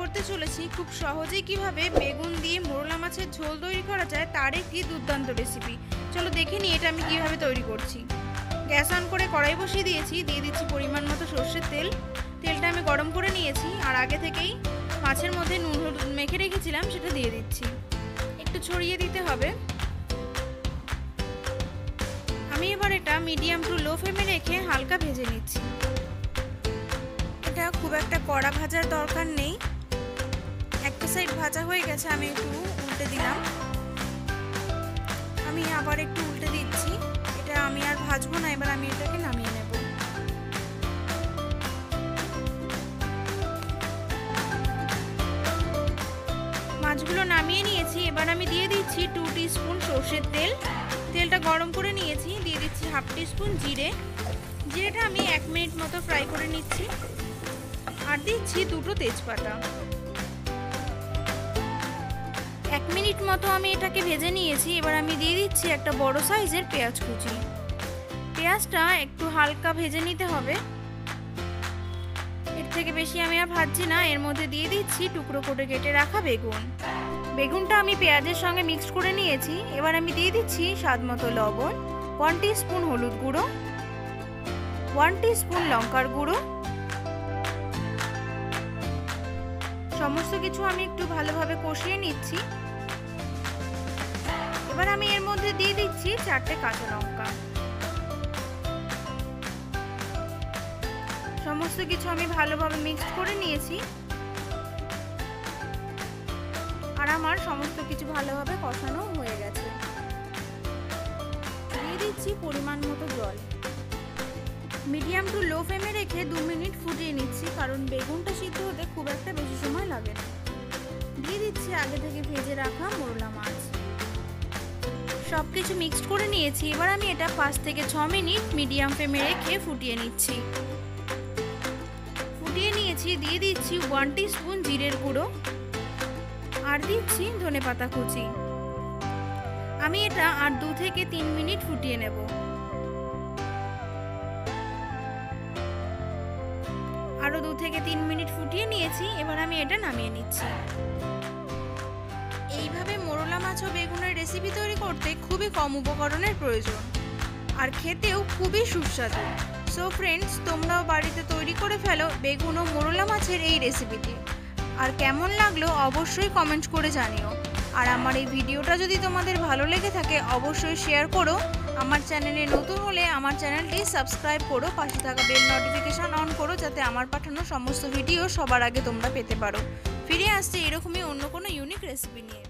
করতে চলেছি খুব সহজেই কীভাবে বেগুন দিয়ে মোরলা মাছের ঝোল তৈরি করা যায় তার একটি দুর্দান্ত রেসিপি চলো দেখে নিই এটা আমি কীভাবে তৈরি করছি। গ্যাস অন করে কড়াই বসিয়ে দিয়েছি, দিয়ে দিচ্ছি পরিমাণ মতো সর্ষের তেল। তেলটা আমি গরম করে নিয়েছি আর আগে থেকেই মাছের মধ্যে নুন হলুদ মেখে রেখেছিলাম, সেটা দিয়ে দিচ্ছি। একটু ছড়িয়ে দিতে হবে। আমি এবার এটা মিডিয়াম টু লো ফ্লেমে রেখে হালকা ভেজে নিচ্ছি। একটা কড়া ভাজার দরকার নেই। একটা সাইড ভাজা হয়ে গেছে, আমি একটু উল্টে দিলাম। আমি আবার একটু উল্টে দিচ্ছি। এটা আমি আর ভাজবো না, এবার আমি এটাকে নামিয়ে নেব। মাছগুলো নামিয়ে নিয়েছি, এবার আমি দিয়ে দিচ্ছি টু স্পুন সর্ষের তেল। তেলটা গরম করে নিয়েছি, দিয়ে দিচ্ছি হাফ স্পুন জিরে। জিরেটা আমি এক মিনিট মতো ফ্রাই করে নিচ্ছি। আর দিচ্ছি দুটো তেজপাতা। এক মিনিট মতো আমি এটাকে ভেজে নিয়েছি, এবার আমি দিয়ে দিচ্ছি একটা বড় সাইজের পেঁয়াজ কুচি। পেঁয়াজটা একটু হালকা ভেজে নিতে হবে। এর থেকে বেশি আমি আর ভাজছি না, এর মধ্যে দিয়ে দিচ্ছি টুকরো করে কেটে রাখা বেগুন। বেগুনটা আমি পেঁয়াজের সঙ্গে মিক্সড করে নিয়েছি, এবার আমি দিয়ে দিচ্ছি স্বাদ মতো লবণ, ওয়ান স্পুন হলুদ গুঁড়ো, ওয়ান স্পুন লঙ্কার গুঁড়ো সমস্ত কিছু আমি একটু ভালোভাবে কষিয়ে নিচ্ছি। এবার আমি এর মধ্যে দিয়ে দিচ্ছি চারটে কাঁচা লঙ্কা। সমস্ত কিছু আমি ভালোভাবে মিক্সড করে নিয়েছি। আর আমার সমস্ত কিছু ভালোভাবে কষানো হয়ে গেছে। দিয়ে দিচ্ছি পরিমাণ মতো জল। মিডিয়াম টু লো ফ্লেমে রেখে দু মিনিট ফুটিয়ে নিচ্ছি, কারণ বেগুনটা সিদ্ধ হতে খুব একটা লাগে না। দিয়ে দিচ্ছি আগে থেকে ভেজে রাখা মোরলা মাছ। সব কিছু মিক্সড করে নিয়েছি। এবার আমি এটা পাঁচ থেকে ছ মিনিট মিডিয়াম ফ্লেমে রেখে ফুটিয়ে নিচ্ছি। ফুটিয়ে নিয়েছি, দিয়ে দিচ্ছি ওয়ান স্পুন জিরের গুঁড়ো আর দিচ্ছি ধনে পাতা কুচি। আমি এটা আর দু থেকে তিন মিনিট ফুটিয়ে নেব। আরও দু থেকে তিন মিনিট ফুটিয়ে নিয়েছি, এবার আমি এটা নামিয়ে নিচ্ছি। এইভাবে মোরলা মাছ ও বেগুনের রেসিপি তৈরি করতে খুবই কম উপকরণের প্রয়োজন, আর খেতেও খুবই সুস্বাদু। সো ফ্রেন্ডস তোমরাও বাড়িতে তৈরি করে ফেলো বেগুন ও মোরলা মাছের এই রেসিপিটি আর কেমন লাগল অবশ্যই কমেন্ট করে জানিও। আর আমার এই ভিডিওটা যদি তোমাদের ভালো লেগে থাকে, অবশ্যই শেয়ার করো। আমার চ্যানেলে নতুন হলে আমার চ্যানেলটি সাবস্ক্রাইব করো, পাশে থাকা বেল নোটিফিকেশান অন করো যাতে আমার পাঠানো সমস্ত ভিডিও সবার আগে তোমরা পেতে পারো। ফিরে আসছে এরকমই অন্য কোনো ইউনিক রেসিপি নিয়ে।